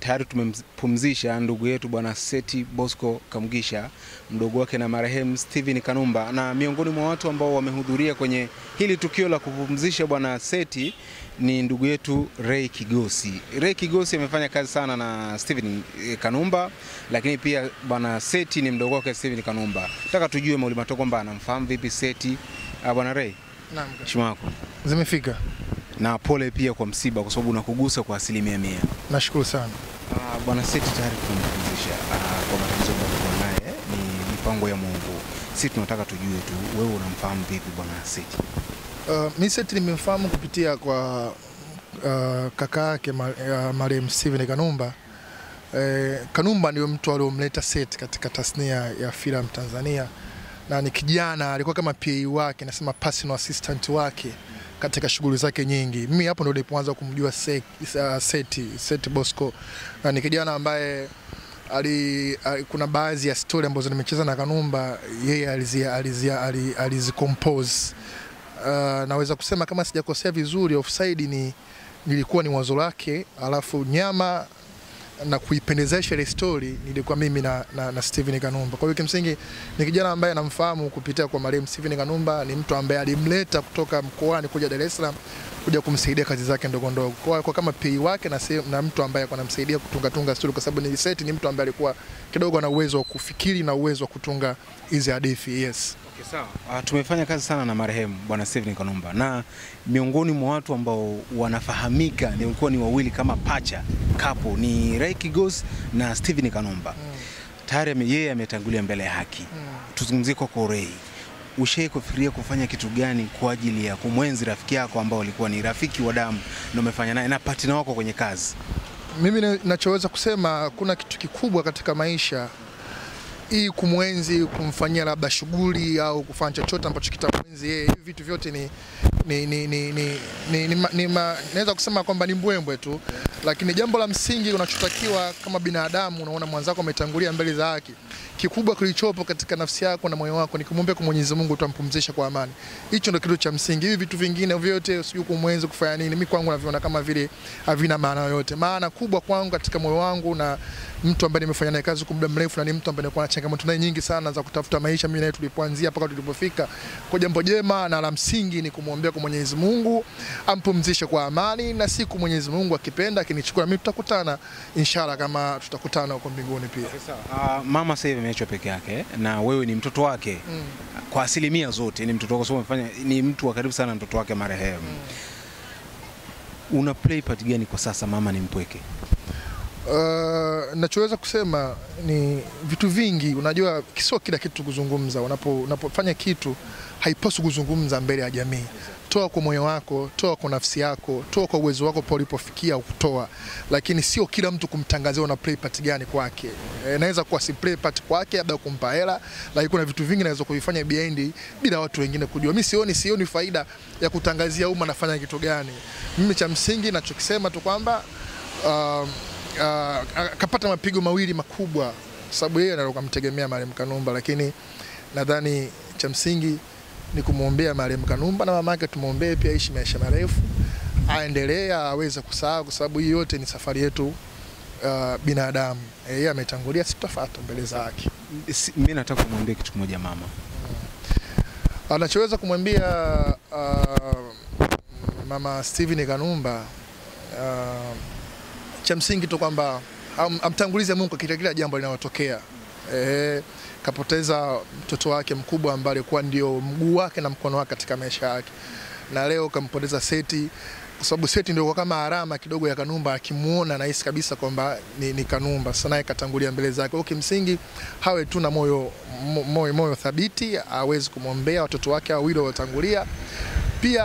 Tayari tumempumzisha ndugu yetu bwana Seti Bosco Kamgisha, mdogo wake na marehemu Steven Kanumba, na miongoni mwa watu ambao wamehudhuria kwenye hili tukio la kupumzisha bwana Seti ni ndugu yetu Ray Kigosi. Ray Kigosi amefanya kazi sana na Steven Kanumba, lakini pia bwana Seti ni mdogo wake Steven Kanumba. Nataka tujue Mauli matoko kwamba anamfahamu vipi Seti. Ah, bwana Ray, Naam, heshima yako zimefika. Na pole pia kwa msiba, kwa sababu unakugusa kwa asilimia mia. Nashukuru sana. Ah, Bwana Seti tayari tumempumzisha ah, kwa matatizo ambayo tulikuwa naye ni mipango ya Mungu. Sisi tunataka tujue tu wewe unamfahamu vipi Bwana Seti? Uh, mi Seti nimemfahamu kupitia kwa uh, kaka yake uh, marehemu Steven Kanumba. Eh, Kanumba ndio mtu aliyomleta Seti katika tasnia ya filamu Tanzania, na ni kijana alikuwa kama PA wake, nasema personal assistant wake katika shughuli zake nyingi. Mimi hapo ndo nilipoanza kumjua uh, Seti, Seti Bosco, na ni kijana ambaye ali, ali, kuna baadhi ya story ambazo nimecheza na Kanumba yeye alizia, alizia, alizia, alizicompose. uh, naweza kusema kama sijakosea vizuri, offside ni nilikuwa ni wazo lake, alafu nyama na kuipendezesha ile story nilikuwa mimi na, na, na Steven Kanumba. Kwa hiyo kimsingi ni kijana ambaye anamfahamu kupitia kwa marehemu Steven Kanumba, ni mtu ambaye alimleta kutoka mkoani kuja Dar es Salaam kuja kumsaidia kazi zake ndogo ndogo, kwa, kwa kama pei wake na, se, na mtu ambaye alikuwa anamsaidia kutunga tunga story, kwa sababu ni set ni mtu ambaye alikuwa kidogo ana uwezo wa kufikiri na uwezo wa kutunga hizi hadithi. Yes. Okay, sawa. Uh, tumefanya kazi sana na marehemu Bwana Steven Kanumba na miongoni mwa watu ambao wanafahamika ni walikuwa ni wawili kama pacha kapo ni Ray Kigos na Steven Kanumba. Mm. Tayari yeye ametangulia mbele ya haki. Mm. Tuzungumzie kwa Ray. Ushai kufikiria kufanya kitu gani kwa ajili ya kumwenzi rafiki yako ambao alikuwa ni rafiki wa damu na umefanya naye na partner wako kwenye kazi? Mimi ninachoweza kusema kuna kitu kikubwa katika maisha hii kumwenzi, kumfanyia labda shughuli au kufanya chochote ambacho kitamwenzi yeye, vitu vyote ni ni ni ni ni, ni, ni, ni naweza kusema kwamba ni mbwembwe tu, lakini jambo la msingi unachotakiwa kama binadamu, unaona mwanzako ametangulia mbele za haki, kikubwa kilichopo katika nafsi yako na moyo wako ni kumwombea kwa Mwenyezi Mungu utampumzisha kwa amani. Hicho ndio kitu cha msingi. Hivi vitu vingine vyote, sijui kumwenzi kufanya nini, mimi kwangu naviona kama vile havina maana yoyote. Maana kubwa kwangu katika moyo wangu na mtu ambaye nimefanya naye kazi kwa muda mrefu na ni mtu ambaye nilikuwa na changamoto naye nyingi sana za kutafuta maisha, mimi naye tulipoanzia mpaka tulipofika. Kwa jambo jema na la msingi ni kumwombea kwa Mwenyezi Mungu ampumzishe kwa amani, na siku Mwenyezi Mungu akipenda akinichukua mimi tutakutana inshallah, kama tutakutana huko mbinguni pia. Uh, mama sasa hivi ameachwa peke yake na wewe ni mtoto wake Mm. kwa asilimia zote ni mtoto wako, so umefanya ni mtu wa karibu sana mtoto wake marehemu. mm. Una play part gani kwa sasa? Mama ni mpweke. Uh, nachoweza kusema ni vitu vingi. Unajua, sio kila kitu kuzungumza. Unapo, unapofanya kitu haipaswi kuzungumza mbele ya jamii. Toa kwa moyo wako, toa kwa nafsi yako, toa kwa uwezo wako pale ulipofikia kutoa, lakini sio kila mtu kumtangazia una play part gani kwake. E, naweza kuwa si play part kwake, labda kumpa hela, lakini kuna vitu vingi naweza kuvifanya behind bila watu wengine kujua. Mimi sioni sioni faida ya kutangazia umma nafanya kitu gani. Mimi cha msingi nachokisema tu kwamba um, akapata mapigo mawili makubwa, sababu yeye ndio kamtegemea marehemu Kanumba, lakini nadhani cha msingi ni kumwombea marehemu Kanumba na mama mamake, tumwombee pia aishi maisha marefu, aendelea aweze kusahau, kwa sababu hii yote ni safari yetu uh, binadamu. Yeye ametangulia, sitafuata mbele zake. Mimi nataka kumwambia kitu kimoja mama. Anachoweza kumwambia uh, mama Steven Kanumba uh, cha msingi tu kwamba am, amtangulize Mungu katika kila jambo linalotokea. Eh, kapoteza mtoto wake mkubwa ambaye alikuwa ndio mguu wake na mkono wake katika maisha yake, na leo kampoteza Seti kwa sababu Seti ndio kama alama kidogo ya Kanumba, akimuona nahisi kabisa kwamba ni, ni Kanumba. Sasa naye katangulia mbele zake. Msingi kimsingi hawe tu na moyo moyo moyo thabiti, awezi kumwombea watoto wake wawili waliotangulia pia